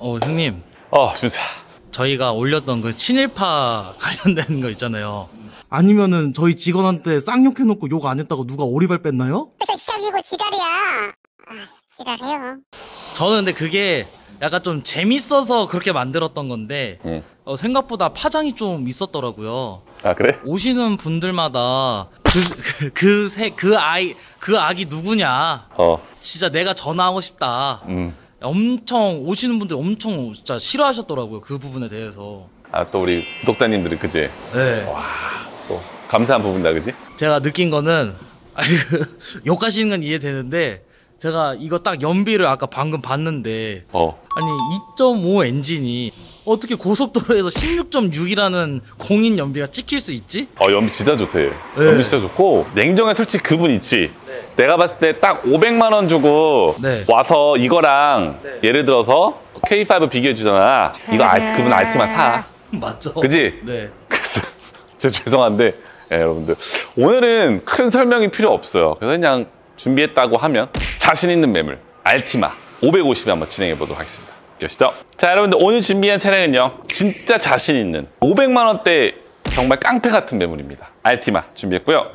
어 형님 어, 준수야. 저희가 올렸던 그 친일파 관련된 거 있잖아요. 아니면은 저희 직원한테 쌍욕 해놓고 욕 안 했다고 누가 오리발 뺐나요? 저 시작이고 지랄이야. 아, 지랄해요. 저는 근데 그게 약간 좀 재밌어서 그렇게 만들었던 건데 응. 어, 생각보다 파장이 좀 있었더라고요. 아, 그래? 오시는 분들마다 그, 그, 새, 그 아이, 그 아기 누구냐. 어, 진짜 내가 전화하고 싶다. 음. 엄청, 오시는 분들 엄청 진짜 싫어하셨더라고요. 그 부분에 대해서. 아, 또 우리 구독자님들이 그지? 네. 또 감사한 부분이다, 그지? 제가 느낀 거는, 그, 욕하시는 건 이해되는데, 제가 이거 딱 연비를 아까 방금 봤는데, 어. 아니, 2.5 엔진이 어떻게 고속도로에서 16.6이라는 공인 연비가 찍힐 수 있지? 어, 연비 진짜 좋대. 네. 연비 진짜 좋고, 냉정해 솔직히 그분 있지? 내가 봤을 때 딱 500만 원 주고 네. 와서 이거랑 네. 예를 들어서 K5 비교해 주잖아. 이거 알, 그분 알티만 사. 맞죠? 그지? 네. 그래서 진짜 죄송한데 예, 여러분들 오늘은 큰 설명이 필요 없어요. 그래서 그냥 준비했다고 하면 자신 있는 매물 알티마 550에 한번 진행해 보도록 하겠습니다. 계시죠? 자 여러분들 오늘 준비한 차량은요 진짜 자신 있는 500만 원대 정말 깡패 같은 매물입니다. 알티마 준비했고요.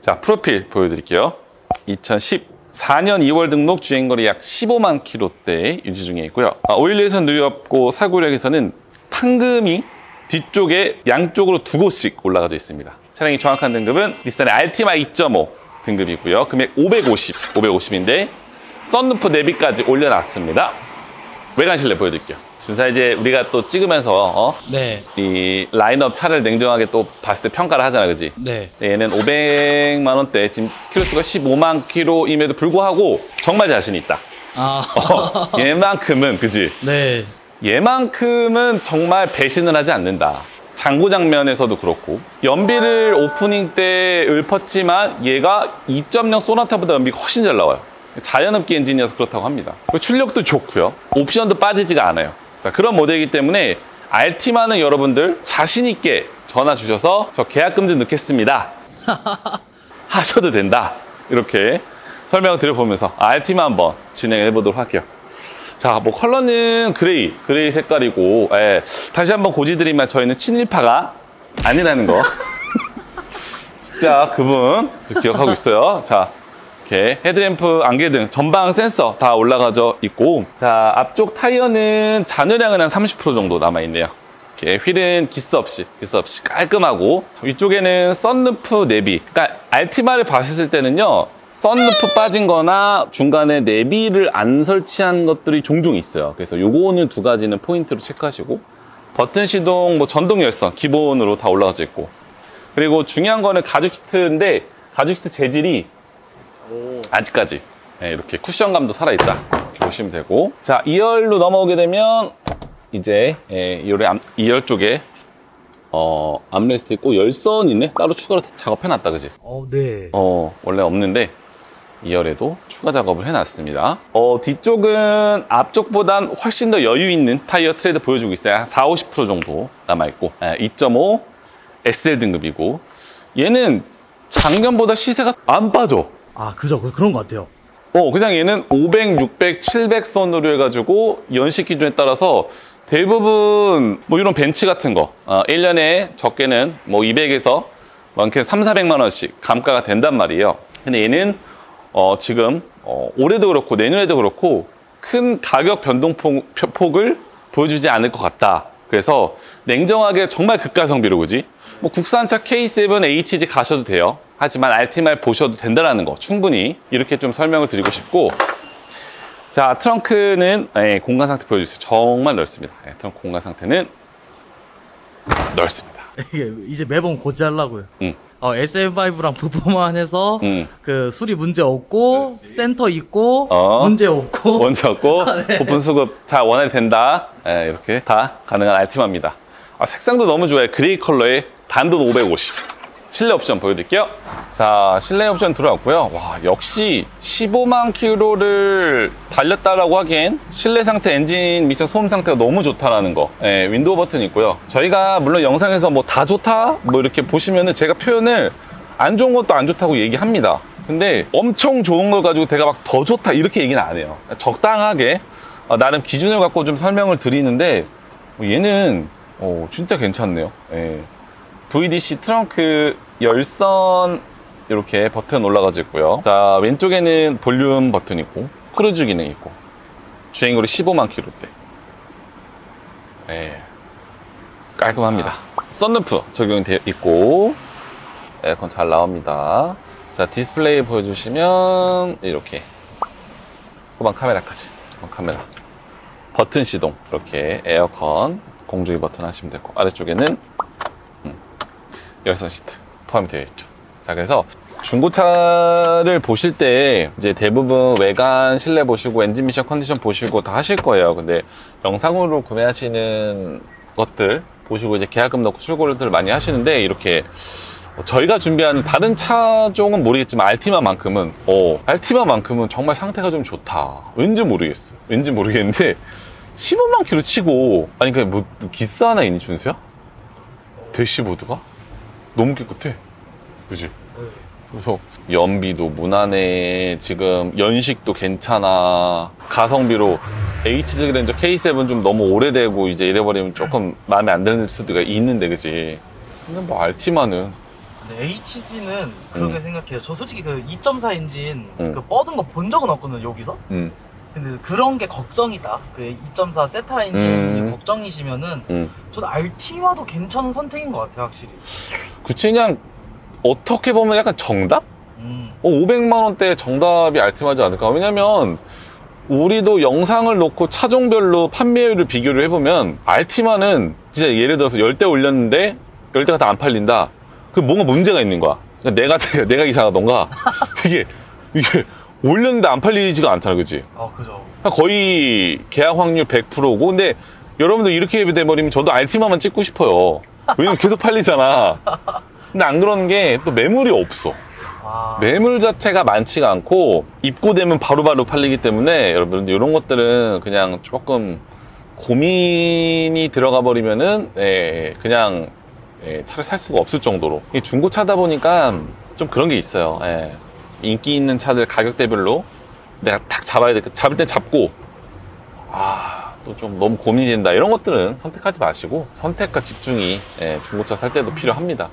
자 프로필 보여드릴게요. 2014년 2월 등록 주행거리 약 15만 킬로대 유지 중에 있고요. 아, 오일리에선 누유 없고 사고력에서는 판금이 뒤쪽에 양쪽으로 두 곳씩 올라가져 있습니다. 차량이 정확한 등급은 닛산의 알티마 2.5 등급이고요. 금액 550, 550인데 썬루프 내비까지 올려놨습니다. 외관 실내 보여드릴게요. 준사 이제 우리가 또 찍으면서 어? 네. 이 라인업 차를 냉정하게 또 봤을 때 평가를 하잖아, 그지? 네. 얘는 500만 원대, 지금 키로수가 15만 킬로임에도 불구하고 정말 자신 있다. 아. 어, 얘만큼은 그지? 네. 얘만큼은 정말 배신을 하지 않는다. 장고 장면에서도 그렇고 연비를 오프닝 때 읊었지만 얘가 2.0 소나타보다 연비가 훨씬 잘 나와요. 자연흡기 엔진이어서 그렇다고 합니다. 출력도 좋고요. 옵션도 빠지지가 않아요. 자, 그런 모델이기 때문에 알티마는 여러분들 자신 있게 전화 주셔서 저 계약금 좀 넣겠습니다. 하셔도 된다. 이렇게 설명을 드려보면서 알티마 한번 진행해 보도록 할게요. 자, 뭐 컬러는 gray, gray 색깔이고, 예, 다시 한번 고지드리면 저희는 친일파가 아니라는 거. 진짜 그분 저 기억하고 있어요. 자, 이렇게 헤드램프, 안개등, 전방 센서 다 올라가져 있고, 자, 앞쪽 타이어는 잔여량은 한 30% 정도 남아있네요. 이렇게 휠은 기스 없이, 기스 없이 깔끔하고, 위쪽에는 썬루프 내비. 그러니까 알티마를 봤을 때는요, 썬루프 빠진 거나 중간에 내비를 안 설치한 것들이 종종 있어요. 그래서 요거는 두 가지는 포인트로 체크하시고 버튼 시동, 뭐 전동 열선 기본으로 다 올라가져 있고 그리고 중요한 거는 가죽 시트인데 가죽 시트 재질이 아직까지 네, 이렇게 쿠션감도 살아있다 이렇게 보시면 되고 자 2열로 넘어오게 되면 이제 예, 2열의 암- 2열 쪽에 어, armrest 있고 열선 있네 따로 추가로 작업해놨다 그지? 어, 네. 어, 원래 없는데 2열에도 추가 작업을 해놨습니다. 어, 뒤쪽은 앞쪽보단 훨씬 더 여유 있는 타이어 트레드 보여주고 있어요. 한 4, 50% 정도 남아있고 2.5 SL 등급이고 얘는 작년보다 시세가 안 빠져. 아 그죠 그- 그런 것 같아요 어, 그냥 얘는 500, 600, 700 선으로 해가지고 연식 기준에 따라서 대부분 뭐 이런 벤츠 같은 거 어, 1년에 적게는 뭐 200에서 많게는 3, 400만 원씩 감가가 된단 말이에요. 근데 얘는 어, 지금 어, 올해도 그렇고 내년에도 그렇고 큰 가격 변동폭을 보여주지 않을 것 같다. 그래서 냉정하게 정말 극가성비로 그지? 뭐 국산차 K7, HG 가셔도 돼요. 하지만 알티말 보셔도 된다는 거 충분히 이렇게 좀 설명을 드리고 싶고 자 트렁크는 예, 공간 상태 보여주세요. 정말 넓습니다. 예, 트렁크 공간 상태는 넓습니다. 이게 이제 매번 고지하려고요. 응. 어, SM5랑 부품만 해서 응. 그 수리 문제 없고 센터 있고 어. 문제 없고 원치 없고 부품 수급 다 원활히 된다. 예, 이렇게 다 가능한 알티마입니다. 아, 색상도 너무 좋아요. gray 컬러의 단돈 550. 실내 옵션 보여드릴게요. 자, 실내 옵션 들어왔고요. 와, 역시 15만 킬로를 달렸다라고 하기엔 실내 상태, 엔진 미션 소음 상태가 너무 좋다라는 거. 예, 윈도우 버튼 있고요. 저희가 물론 영상에서 뭐 다 좋다? 뭐 이렇게 보시면은 제가 표현을 안 좋은 것도 안 좋다고 얘기합니다. 근데 엄청 좋은 걸 가지고 제가 막 더 좋다 이렇게 얘기는 안 해요. 적당하게 아, 나름 기준을 갖고 좀 설명을 드리는데 어, 얘는 어, 진짜 괜찮네요. 예. VDC 트렁크 열선 이렇게 버튼 올라가져 있고요. 자 왼쪽에는 볼륨 버튼 있고 크루즈 기능 있고 주행거리 15만 킬로대. 예. 깔끔합니다. 썬루프 적용되어 있고 에어컨 잘 나옵니다. 자 디스플레이 보여주시면 이렇게 후방 카메라까지 후방 카메라 버튼 시동 이렇게 에어컨 공조기 버튼 하시면 되고 아래쪽에는 음, 열선 시트 포함이 되어 있죠. 자 그래서 중고차를 보실 때 이제 대부분 외관 실내 보시고 엔진 미션 컨디션 보시고 다 하실 거예요. 근데 영상으로 구매하시는 것들 보시고 이제 계약금 넣고 출고를 많이 하시는데 이렇게 저희가 준비한 다른 차종은 모르겠지만 알티마만큼은 어 알티마만큼은 정말 상태가 좀 좋다. 왠지 모르겠어. 왠지 모르겠는데 15만 킬로 치고 아니 그냥 뭐 기스 하나 있니 준수야? 대시보드가 너무 깨끗해. 그지? 그래서 연비도 무난해. 지금 연식도 괜찮아. 가성비로 H즈 그랜저 K7 좀 너무 오래되고 이제 이래버리면 조금 마음에 안 드는 수도 있는데 그지? 근데 뭐 근데 HG는 그렇게 음. 생각해요. 저 솔직히 그 2.4 엔진 음. 그 뻗은 거 본 적은 없거든요, 여기서. 음, 근데 그런 게 걱정이다. 그 2.4 세타 엔진이 음. 걱정이시면은 음. 저는 알티마도 괜찮은 선택인 것 같아요, 확실히. 그치 그냥 어떻게 보면 약간 정답? 음. 어, 500만 원대 정답이 알티마지 않을까? 왜냐면 우리도 영상을 놓고 차종별로 판매율을 비교를 해보면 알티마는 진짜 예를 들어서 10대 올렸는데 10대가 다 안 팔린다. 그 뭔가 문제가 있는 거야. 그러니까 내가 내가 이상하던가 이게 이게 올렸는데 안 팔리지가 않잖아, 그지? 아, 그죠. 거의 계약 확률 100%고 근데 여러분들 이렇게 돼버리면 저도 알티마만 찍고 싶어요. 왜냐면 계속 팔리잖아. 근데 안 그런 게 또 매물이 없어. 아, 매물 자체가 많지가 않고 입고되면 바로바로 팔리기 때문에 여러분들 이런 것들은 그냥 조금 고민이 들어가 버리면은 예, 그냥 예, 차를 살 수가 없을 정도로 중고차다 보니까 좀 그런 게 있어요. 예. 인기 있는 차들 가격대별로 내가 탁 잡아야 돼. 잡을 때 잡고 아 또 좀 너무 고민이 된다 이런 것들은 선택하지 마시고 선택과 집중이 예, 중고차 살 때도 필요합니다.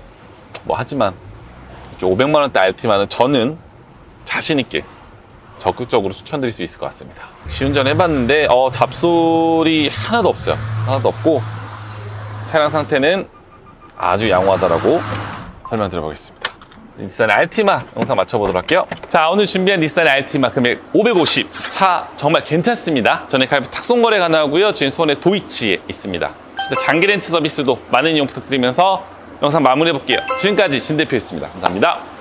뭐 하지만 이렇게 500만 원대 알티마는 저는 자신 있게 적극적으로 추천드릴 수 있을 것 같습니다. 시운전 해봤는데 어, 잡소리 하나도 없어요. 하나도 없고 차량 상태는 아주 양호하다라고 설명 드려보겠습니다. 닛산 알티마 영상 맞춰보도록 할게요. 자 오늘 준비한 닛산 알티마 금액 550. 차 정말 괜찮습니다. 전에 갈비 탁송거래 가능하고요. 저희 수원의 도이치에 있습니다. 진짜 장기 렌트 서비스도 많은 이용 부탁드리면서 영상 마무리해볼게요. 지금까지 진 대표였습니다. 감사합니다.